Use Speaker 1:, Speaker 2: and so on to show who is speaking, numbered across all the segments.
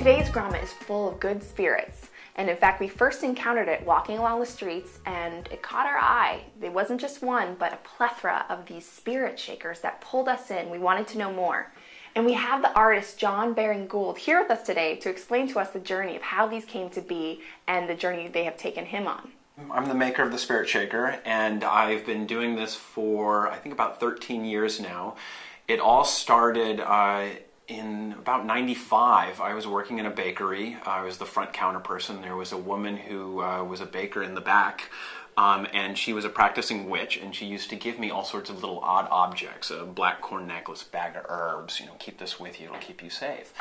Speaker 1: Today's grommet is full of good spirits. And in fact, we first encountered it walking along the streets and it caught our eye. It wasn't just one, but a plethora of these spirit shakers that pulled us in. We wanted to know more. And we have the artist Jon Baring-Gould here with us today to explain to us the journey of how these came to be and the journey they have taken him on.
Speaker 2: I'm the maker of the Spirit Shaker, and I've been doing this for I think about 13 years now. It all started uh, in about 95. I was working in a bakery. I was the front counter person. There was a woman who uh, was a baker in the back. Um, and she was a practicing witch, and she used to give me all sorts of little odd objects a black corn necklace, bag of herbs, you know, keep this with you, it'll keep you safe.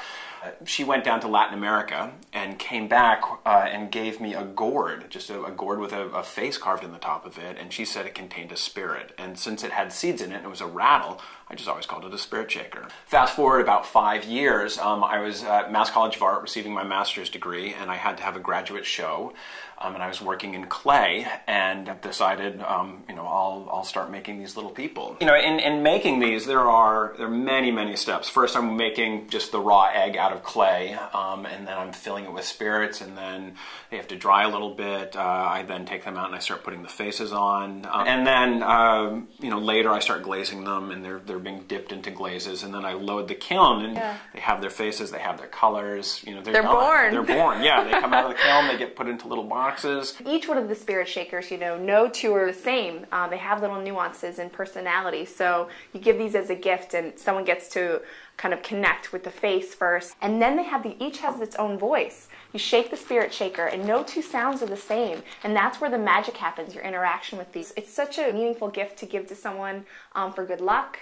Speaker 2: She went down to Latin America and came back uh, and gave me a gourd, just a, a gourd with a, a, face carved in the top of it, and she said it contained a spirit. And since it had seeds in it and it was a rattle, I just always called it a spirit shaker. Fast forward about five years, um, I was at Mass College of Art receiving my master's degree, and I had to have a graduate show. Um, and I was working in clay, and decided, um, you know, I'll, I'll start making these little people. You know, in, in making these, there are there are many many steps. First, I'm making just the raw egg out of clay, um, and then I'm filling it with spirits, and then they have to dry a little bit. Uh, I then take them out and I start putting the faces on, um, and then uh, you know later I start glazing them, and they're they're being dipped into glazes, and then I load the kiln, and yeah. they have their faces, they have their colors. You know,
Speaker 1: they're, they're born.
Speaker 2: They're born. Yeah, they come out of the kiln, they get put into little boxes.
Speaker 1: Each one of the spirit shakers, you know, no two are the same. Um, they have little nuances and personality. So you give these as a gift, and someone gets to kind of connect with the face first, and then they have the each has its own voice. You shake the spirit shaker, and no two sounds are the same, and that's where the magic happens. Your interaction with these. It's such a meaningful gift to give to someone um, for good luck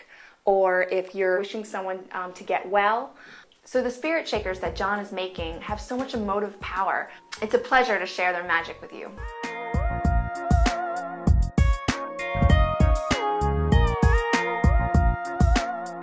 Speaker 1: or if you're wishing someone um, to get well. So the spirit shakers that Jon is making have so much emotive power. It's a pleasure to share their magic with you.